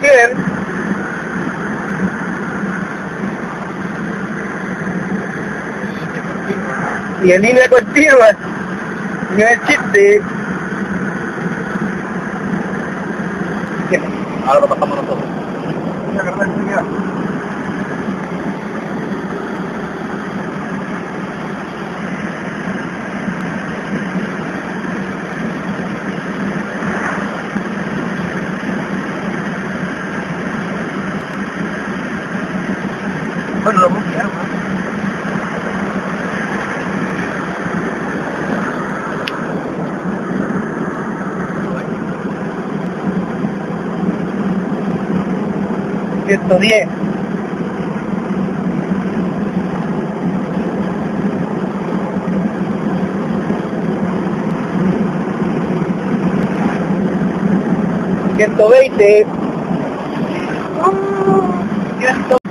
bien. Y en línea continua. No es chiste. Ahora lo pasamos nosotros. Bueno, lo ¿no? Ciento diez. Ciento veinte. Ciento